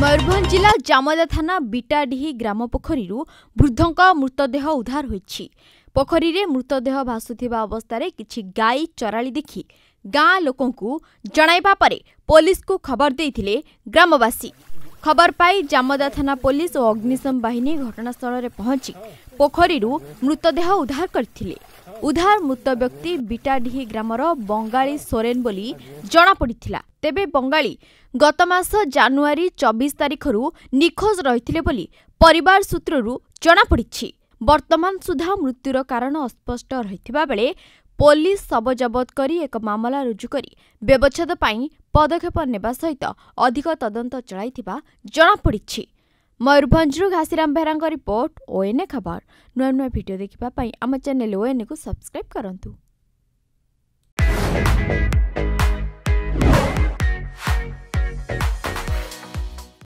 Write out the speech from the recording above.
मयूरभज जाला जामदा थाना बिटाडी ग्राम पोखरी वृद्धको मृतदेह उद्धार पोखरीले मृतदेह भासुवा अवस्था गाई चरा देखि गाँ लोक खबर खबरदेखि ग्रामवासी खबर खबरप जामदा ठान पोलिस अग्निशम बाहिनी घटनास्थलले पहुंची पोखरी मृतदेह उद्धार गरि उधार मृत व्यक्ति विटाडी ग्राम बंगाली सोरेन बोली जनापिला तेव बङ्गाली गतमास जानुवरी चबिस तारिखु निखोज रहे परूत्रु बर्तमान सुधा मृत्युर कारण अस्पष्ट बेले पुलिस रहे जबत शबजबत एक ममला रुजुक व्यव्छेदि पदक्षेप अधिक तदन चलिएको जनाप ମୟୂରଭଞ୍ଜରୁ ଘାସିରାମ ବେହେରାଙ୍କ ରିପୋର୍ଟ ଓଏନ୍ଏ ଖବର ନୂଆ ନୂଆ ଭିଡ଼ିଓ ଦେଖିବା ପାଇଁ ଆମ ଚ୍ୟାନେଲ୍ ଓଏନ୍ଏକୁ ସବସ୍କ୍ରାଇବ୍ କରନ୍ତୁ